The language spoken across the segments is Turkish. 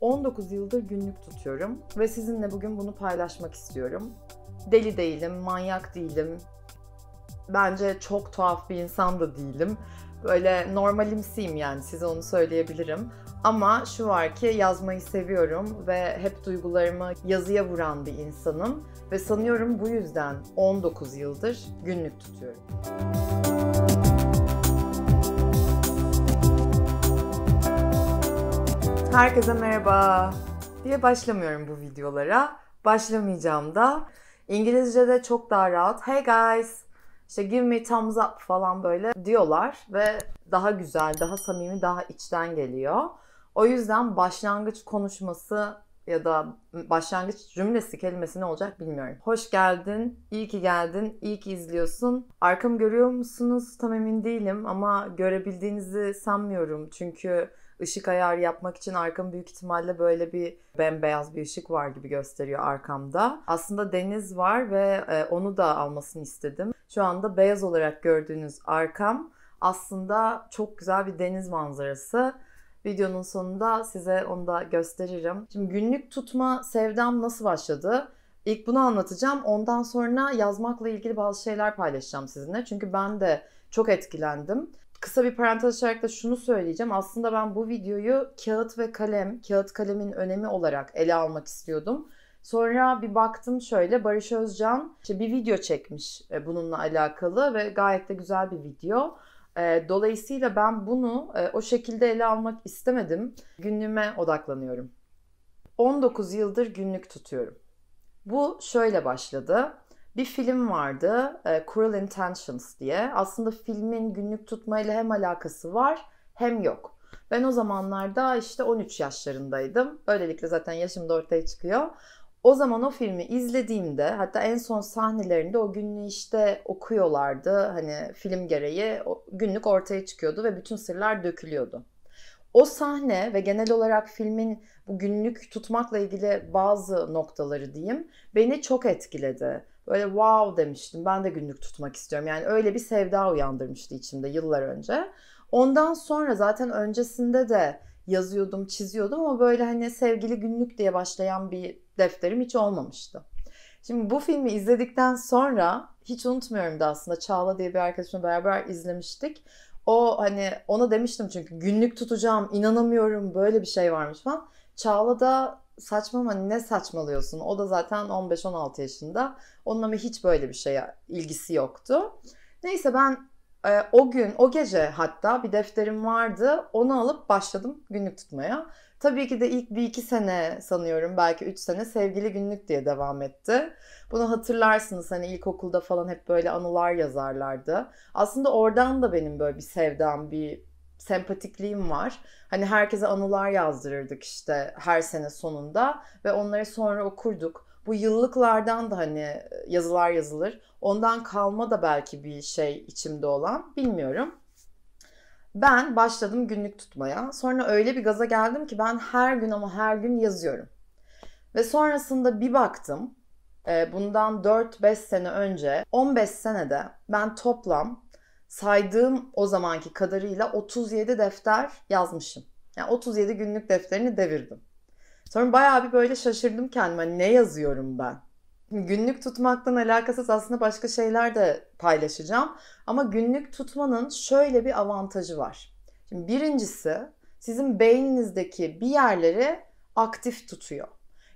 19 yıldır günlük tutuyorum ve sizinle bugün bunu paylaşmak istiyorum. Deli değilim, manyak değilim. Bence çok tuhaf bir insan da değilim. Böyle normalimsiyim yani size onu söyleyebilirim. Ama şu var ki yazmayı seviyorum ve hep duygularımı yazıya vuran bir insanım. Ve sanıyorum bu yüzden 19 yıldır günlük tutuyorum. Herkese merhaba diye başlamıyorum bu videolara. Başlamayacağım da. İngilizce'de çok daha rahat. Hey guys, işte give me thumbs up falan böyle diyorlar ve daha güzel, daha samimi, daha içten geliyor. O yüzden başlangıç konuşması ya da başlangıç cümlesi kelimesi ne olacak bilmiyorum. Hoş geldin, iyi ki geldin, iyi ki izliyorsun. Arkamı görüyor musunuz? Tam emin değilim ama görebildiğinizi sanmıyorum. Çünkü ışık ayarı yapmak için arkam büyük ihtimalle böyle bir bembeyaz bir ışık var gibi gösteriyor arkamda. Aslında deniz var ve e, onu da almasını istedim. Şu anda beyaz olarak gördüğünüz arkam aslında çok güzel bir deniz manzarası. Videonun sonunda size onu da gösteririm. Şimdi günlük tutma sevdam nasıl başladı? İlk bunu anlatacağım. Ondan sonra yazmakla ilgili bazı şeyler paylaşacağım sizinle. Çünkü ben de çok etkilendim. Kısa bir parantez açarak da şunu söyleyeceğim. Aslında ben bu videoyu kağıt ve kalem, kağıt kalemin önemi olarak ele almak istiyordum. Sonra bir baktım şöyle Barış Özcan işte bir video çekmiş e, bununla alakalı ve gayet de güzel bir video. E, dolayısıyla ben bunu e, o şekilde ele almak istemedim. Günlüğüme odaklanıyorum. 19 yıldır günlük tutuyorum. Bu şöyle başladı. Bir film vardı, Cruel Intentions diye. Aslında filmin günlük tutmayla hem alakası var hem yok. Ben o zamanlarda işte 13 yaşlarındaydım. Böylelikle zaten yaşım da ortaya çıkıyor. O zaman o filmi izlediğimde hatta en son sahnelerinde o günlüğü işte okuyorlardı. Hani film gereği günlük ortaya çıkıyordu ve bütün sırlar dökülüyordu. O sahne ve genel olarak filmin bu günlük tutmakla ilgili bazı noktaları diyeyim beni çok etkiledi. Böyle wow demiştim ben de günlük tutmak istiyorum. Yani öyle bir sevda uyandırmıştı içimde yıllar önce. Ondan sonra zaten öncesinde de yazıyordum, çiziyordum ama böyle hani sevgili günlük diye başlayan bir defterim hiç olmamıştı. Şimdi bu filmi izledikten sonra hiç unutmuyorum da aslında Çağla diye bir arkadaşımla beraber izlemiştik. O hani ona demiştim çünkü günlük tutacağım inanamıyorum böyle bir şey varmış falan. Çağla da saçma ama ne saçmalıyorsun? O da zaten 15-16 yaşında. Onun ama hiç böyle bir şeye ilgisi yoktu. Neyse ben e, o gün, o gece hatta bir defterim vardı. Onu alıp başladım günlük tutmaya. Tabii ki de ilk bir iki sene sanıyorum belki üç sene sevgili günlük diye devam etti. Bunu hatırlarsınız hani ilkokulda falan hep böyle anılar yazarlardı. Aslında oradan da benim böyle bir sevdam, bir sempatikliğim var. Hani herkese anılar yazdırırdık işte her sene sonunda ve onları sonra okurduk. Bu yıllıklardan da hani yazılar yazılır. Ondan kalma da belki bir şey içimde olan bilmiyorum. Ben başladım günlük tutmaya. Sonra öyle bir gaza geldim ki ben her gün ama her gün yazıyorum. Ve sonrasında bir baktım. E, bundan 4-5 sene önce 15 senede ben toplam saydığım o zamanki kadarıyla 37 defter yazmışım. Yani 37 günlük defterini devirdim. Sonra bayağı bir böyle şaşırdım kendime. Ne yazıyorum ben? Günlük tutmaktan alakasız aslında başka şeyler de paylaşacağım. Ama günlük tutmanın şöyle bir avantajı var. Şimdi birincisi sizin beyninizdeki bir yerleri aktif tutuyor.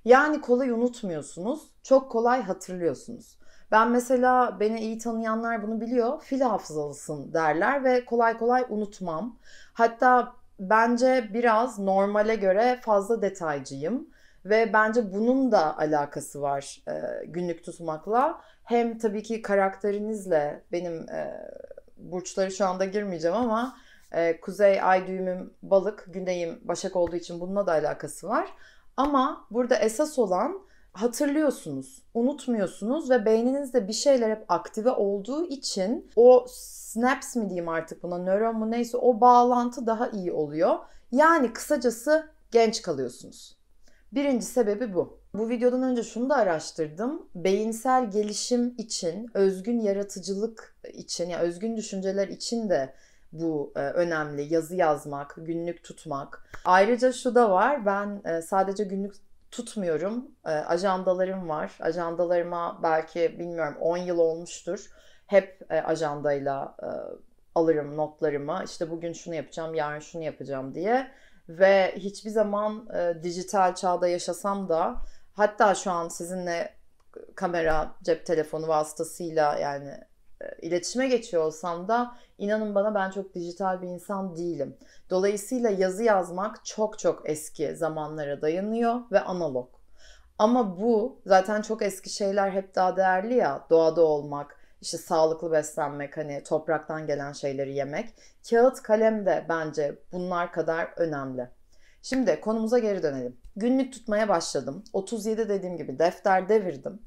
Yani kolay unutmuyorsunuz, çok kolay hatırlıyorsunuz. Ben mesela beni iyi tanıyanlar bunu biliyor. Fil hafızalısın derler ve kolay kolay unutmam. Hatta bence biraz normale göre fazla detaycıyım. Ve bence bunun da alakası var e, günlük tutmakla. Hem tabii ki karakterinizle benim e, burçları şu anda girmeyeceğim ama e, kuzey ay düğümüm balık, güneyim başak olduğu için bununla da alakası var. Ama burada esas olan hatırlıyorsunuz, unutmuyorsunuz ve beyninizde bir şeyler hep aktive olduğu için o snaps mi diyeyim artık buna, nöron mu neyse o bağlantı daha iyi oluyor. Yani kısacası genç kalıyorsunuz. Birinci sebebi bu. Bu videodan önce şunu da araştırdım. Beyinsel gelişim için, özgün yaratıcılık için, yani özgün düşünceler için de bu e, önemli. Yazı yazmak, günlük tutmak. Ayrıca şu da var. Ben e, sadece günlük tutmuyorum. E, ajandalarım var. Ajandalarıma belki bilmiyorum 10 yıl olmuştur. Hep e, ajandayla e, alırım notlarımı. İşte bugün şunu yapacağım, yarın şunu yapacağım diye. Ve hiçbir zaman e, dijital çağda yaşasam da hatta şu an sizinle kamera, cep telefonu vasıtasıyla yani iletişime geçiyor olsam da inanın bana ben çok dijital bir insan değilim. Dolayısıyla yazı yazmak çok çok eski zamanlara dayanıyor ve analog. Ama bu zaten çok eski şeyler hep daha değerli ya. Doğada olmak, işte sağlıklı beslenmek, hani topraktan gelen şeyleri yemek. Kağıt kalem de bence bunlar kadar önemli. Şimdi konumuza geri dönelim. Günlük tutmaya başladım. 37 dediğim gibi defter devirdim.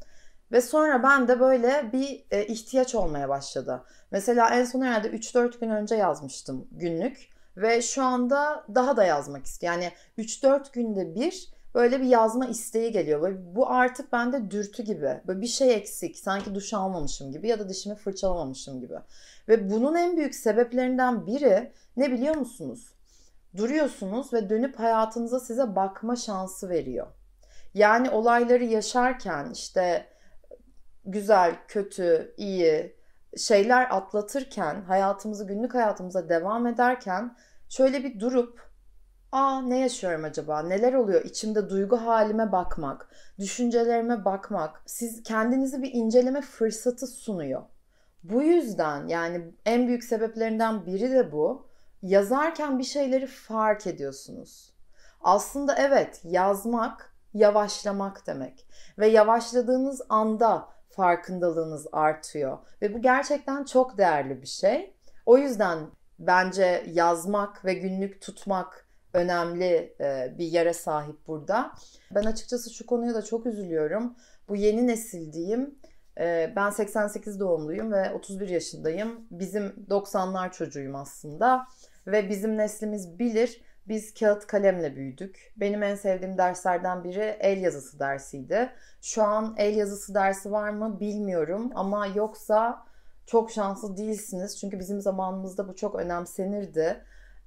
Ve sonra ben de böyle bir e, ihtiyaç olmaya başladı. Mesela en son herhalde 3-4 gün önce yazmıştım günlük. Ve şu anda daha da yazmak istiyorum. Yani 3-4 günde bir böyle bir yazma isteği geliyor. Böyle bu artık bende dürtü gibi. Böyle bir şey eksik. Sanki duş almamışım gibi ya da dişimi fırçalamamışım gibi. Ve bunun en büyük sebeplerinden biri ne biliyor musunuz? Duruyorsunuz ve dönüp hayatınıza size bakma şansı veriyor. Yani olayları yaşarken işte güzel, kötü, iyi şeyler atlatırken, hayatımızı, günlük hayatımıza devam ederken şöyle bir durup aa ne yaşıyorum acaba? Neler oluyor? İçimde duygu halime bakmak, düşüncelerime bakmak, siz kendinizi bir inceleme fırsatı sunuyor. Bu yüzden yani en büyük sebeplerinden biri de bu. Yazarken bir şeyleri fark ediyorsunuz. Aslında evet yazmak yavaşlamak demek ve yavaşladığınız anda farkındalığınız artıyor ve bu gerçekten çok değerli bir şey. O yüzden bence yazmak ve günlük tutmak önemli e, bir yere sahip burada. Ben açıkçası şu konuya da çok üzülüyorum. Bu yeni nesil diyeyim. E, ben 88 doğumluyum ve 31 yaşındayım. Bizim 90'lar çocuğuyum aslında ve bizim neslimiz bilir. Biz kağıt kalemle büyüdük. Benim en sevdiğim derslerden biri el yazısı dersiydi. Şu an el yazısı dersi var mı bilmiyorum ama yoksa çok şanslı değilsiniz. Çünkü bizim zamanımızda bu çok önemsenirdi.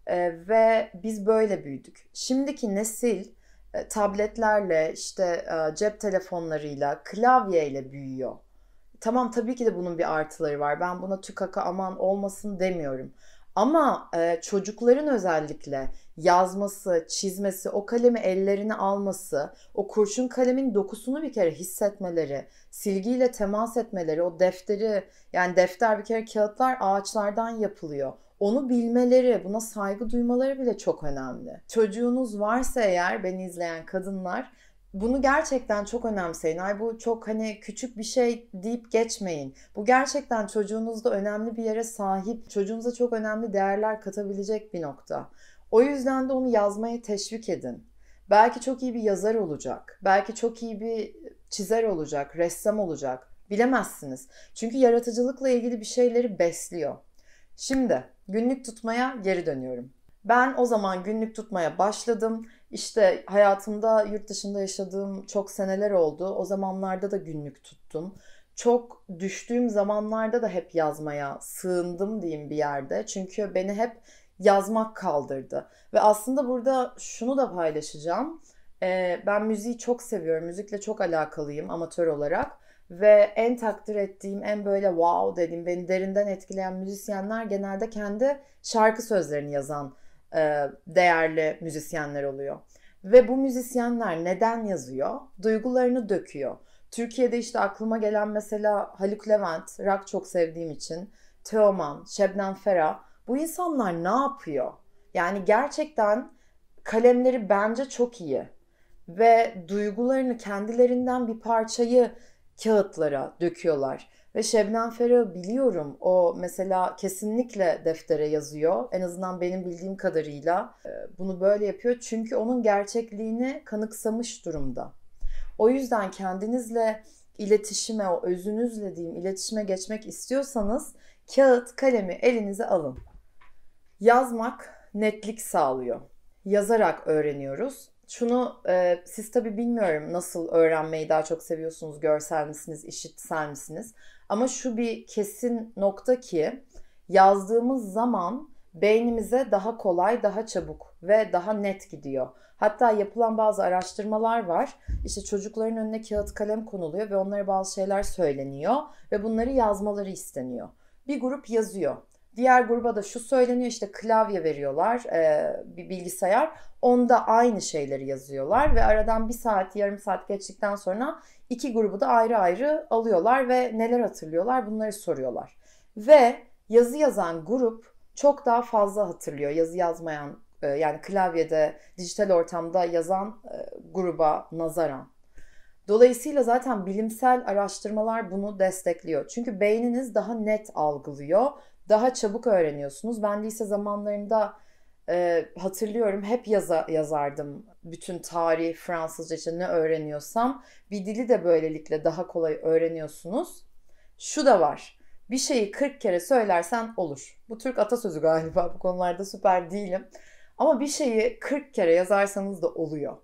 Ee, ve biz böyle büyüdük. Şimdiki nesil e, tabletlerle, işte e, cep telefonlarıyla, klavyeyle büyüyor. Tamam tabii ki de bunun bir artıları var. Ben buna tükaka aman olmasın demiyorum. Ama e, çocukların özellikle yazması, çizmesi, o kalemi ellerine alması, o kurşun kalemin dokusunu bir kere hissetmeleri, silgiyle temas etmeleri, o defteri yani defter bir kere kağıtlar ağaçlardan yapılıyor. Onu bilmeleri, buna saygı duymaları bile çok önemli. Çocuğunuz varsa eğer beni izleyen kadınlar bunu gerçekten çok önemseyin. Ay bu çok hani küçük bir şey deyip geçmeyin. Bu gerçekten çocuğunuzda önemli bir yere sahip, çocuğunuza çok önemli değerler katabilecek bir nokta. O yüzden de onu yazmaya teşvik edin. Belki çok iyi bir yazar olacak. Belki çok iyi bir çizer olacak, ressam olacak. Bilemezsiniz. Çünkü yaratıcılıkla ilgili bir şeyleri besliyor. Şimdi günlük tutmaya geri dönüyorum. Ben o zaman günlük tutmaya başladım. İşte hayatımda yurt dışında yaşadığım çok seneler oldu. O zamanlarda da günlük tuttum. Çok düştüğüm zamanlarda da hep yazmaya sığındım diyeyim bir yerde. Çünkü beni hep yazmak kaldırdı. Ve aslında burada şunu da paylaşacağım. Ee, ben müziği çok seviyorum. Müzikle çok alakalıyım amatör olarak. Ve en takdir ettiğim, en böyle wow dediğim, beni derinden etkileyen müzisyenler genelde kendi şarkı sözlerini yazan değerli müzisyenler oluyor. Ve bu müzisyenler neden yazıyor? Duygularını döküyor. Türkiye'de işte aklıma gelen mesela Haluk Levent, rock çok sevdiğim için, Teoman, Şebnem Ferah. Bu insanlar ne yapıyor? Yani gerçekten kalemleri bence çok iyi. Ve duygularını kendilerinden bir parçayı kağıtlara döküyorlar. Ve Şebnem Ferah'ı biliyorum. O mesela kesinlikle deftere yazıyor. En azından benim bildiğim kadarıyla e, bunu böyle yapıyor. Çünkü onun gerçekliğini kanıksamış durumda. O yüzden kendinizle iletişime, o özünüzle diyeyim iletişime geçmek istiyorsanız kağıt, kalemi elinize alın. Yazmak netlik sağlıyor. Yazarak öğreniyoruz. Şunu e, siz tabii bilmiyorum nasıl öğrenmeyi daha çok seviyorsunuz, görsel misiniz, işitsel misiniz? Ama şu bir kesin nokta ki yazdığımız zaman beynimize daha kolay, daha çabuk ve daha net gidiyor. Hatta yapılan bazı araştırmalar var. İşte çocukların önüne kağıt kalem konuluyor ve onlara bazı şeyler söyleniyor ve bunları yazmaları isteniyor. Bir grup yazıyor. Diğer gruba da şu söyleniyor işte klavye veriyorlar e, bir bilgisayar. Onda aynı şeyleri yazıyorlar ve aradan bir saat yarım saat geçtikten sonra iki grubu da ayrı ayrı alıyorlar ve neler hatırlıyorlar bunları soruyorlar. Ve yazı yazan grup çok daha fazla hatırlıyor yazı yazmayan e, yani klavyede dijital ortamda yazan e, gruba nazaran. Dolayısıyla zaten bilimsel araştırmalar bunu destekliyor. Çünkü beyniniz daha net algılıyor, daha çabuk öğreniyorsunuz. Ben lise zamanlarında e, hatırlıyorum hep yaza, yazardım bütün tarih, Fransızca için ne öğreniyorsam. Bir dili de böylelikle daha kolay öğreniyorsunuz. Şu da var. Bir şeyi 40 kere söylersen olur. Bu Türk atasözü galiba bu konularda süper değilim. Ama bir şeyi 40 kere yazarsanız da oluyor.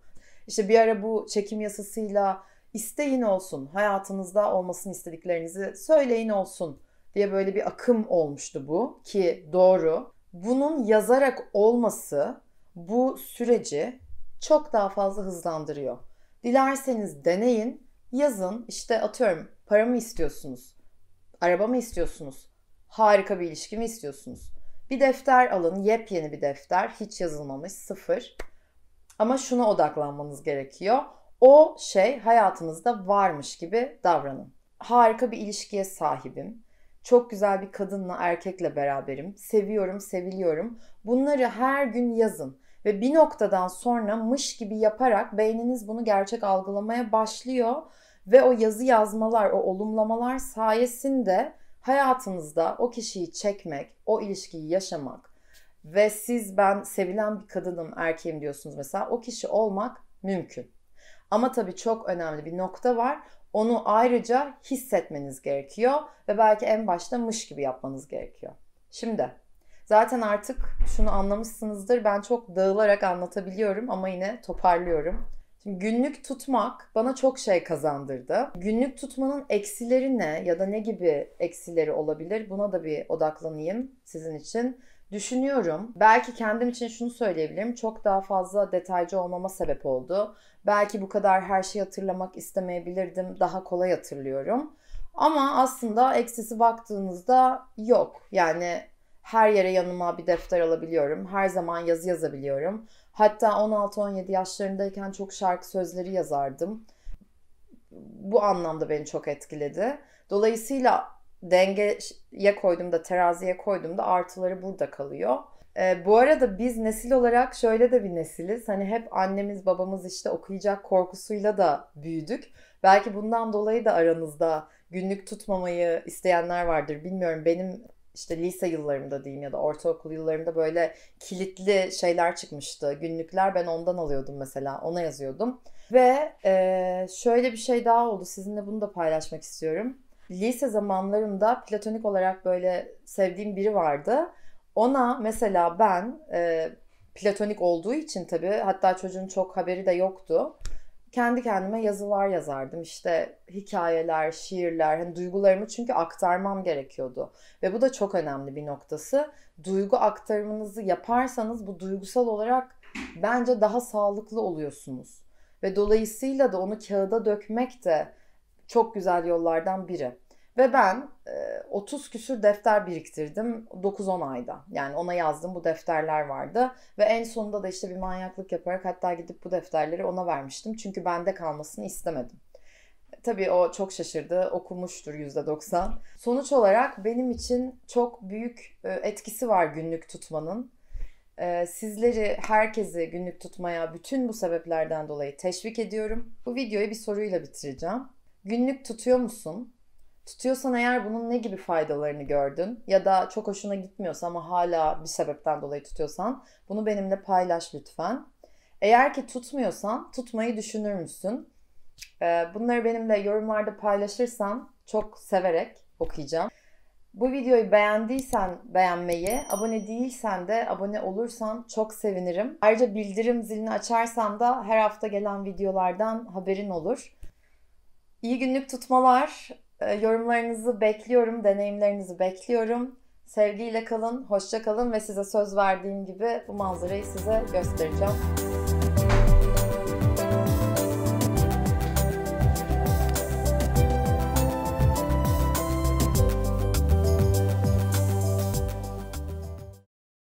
İşte bir ara bu çekim yasasıyla isteyin olsun, hayatınızda olmasını istediklerinizi söyleyin olsun diye böyle bir akım olmuştu bu ki doğru. Bunun yazarak olması bu süreci çok daha fazla hızlandırıyor. Dilerseniz deneyin, yazın işte atıyorum para mı istiyorsunuz? Araba mı istiyorsunuz? Harika bir ilişki mi istiyorsunuz? Bir defter alın, yepyeni bir defter, hiç yazılmamış, sıfır. Ama şuna odaklanmanız gerekiyor. O şey hayatınızda varmış gibi davranın. Harika bir ilişkiye sahibim. Çok güzel bir kadınla, erkekle beraberim. Seviyorum, seviliyorum. Bunları her gün yazın. Ve bir noktadan sonra mış gibi yaparak beyniniz bunu gerçek algılamaya başlıyor. Ve o yazı yazmalar, o olumlamalar sayesinde hayatınızda o kişiyi çekmek, o ilişkiyi yaşamak ve siz ben sevilen bir kadınım, erkeğim diyorsunuz mesela o kişi olmak mümkün. Ama tabii çok önemli bir nokta var. Onu ayrıca hissetmeniz gerekiyor ve belki en başta mış gibi yapmanız gerekiyor. Şimdi zaten artık şunu anlamışsınızdır. Ben çok dağılarak anlatabiliyorum ama yine toparlıyorum. Şimdi günlük tutmak bana çok şey kazandırdı. Günlük tutmanın eksileri ne ya da ne gibi eksileri olabilir? Buna da bir odaklanayım sizin için. Düşünüyorum. Belki kendim için şunu söyleyebilirim. Çok daha fazla detaycı olmama sebep oldu. Belki bu kadar her şeyi hatırlamak istemeyebilirdim. Daha kolay hatırlıyorum. Ama aslında eksisi baktığınızda yok. Yani her yere yanıma bir defter alabiliyorum. Her zaman yazı yazabiliyorum. Hatta 16-17 yaşlarındayken çok şarkı sözleri yazardım. Bu anlamda beni çok etkiledi. Dolayısıyla dengeye koyduğumda, teraziye koyduğumda artıları burada kalıyor. Ee, bu arada biz nesil olarak şöyle de bir nesiliz. Hani hep annemiz babamız işte okuyacak korkusuyla da büyüdük. Belki bundan dolayı da aranızda günlük tutmamayı isteyenler vardır. Bilmiyorum benim işte lise yıllarımda diyeyim ya da ortaokul yıllarımda böyle kilitli şeyler çıkmıştı. Günlükler ben ondan alıyordum mesela. Ona yazıyordum. Ve e, şöyle bir şey daha oldu. Sizinle bunu da paylaşmak istiyorum. Lise zamanlarımda platonik olarak böyle sevdiğim biri vardı. Ona mesela ben e, platonik olduğu için tabii hatta çocuğun çok haberi de yoktu kendi kendime yazılar yazardım. İşte hikayeler, şiirler, hani duygularımı çünkü aktarmam gerekiyordu. Ve bu da çok önemli bir noktası. Duygu aktarımınızı yaparsanız bu duygusal olarak bence daha sağlıklı oluyorsunuz. Ve dolayısıyla da onu kağıda dökmek de çok güzel yollardan biri. Ve ben e, 30 küsür defter biriktirdim 9-10 ayda. Yani ona yazdım bu defterler vardı. Ve en sonunda da işte bir manyaklık yaparak hatta gidip bu defterleri ona vermiştim. Çünkü bende kalmasını istemedim. Tabii o çok şaşırdı. Okumuştur %90. Sonuç olarak benim için çok büyük e, etkisi var günlük tutmanın. E, sizleri, herkesi günlük tutmaya bütün bu sebeplerden dolayı teşvik ediyorum. Bu videoyu bir soruyla bitireceğim. Günlük tutuyor musun? Tutuyorsan eğer bunun ne gibi faydalarını gördün ya da çok hoşuna gitmiyorsa ama hala bir sebepten dolayı tutuyorsan bunu benimle paylaş lütfen. Eğer ki tutmuyorsan tutmayı düşünür müsün? Ee, bunları benimle yorumlarda paylaşırsan çok severek okuyacağım. Bu videoyu beğendiysen beğenmeyi, abone değilsen de abone olursan çok sevinirim. Ayrıca bildirim zilini açarsan da her hafta gelen videolardan haberin olur. İyi günlük tutmalar. Ee, yorumlarınızı bekliyorum, deneyimlerinizi bekliyorum. Sevgiyle kalın, hoşça kalın ve size söz verdiğim gibi bu manzarayı size göstereceğim.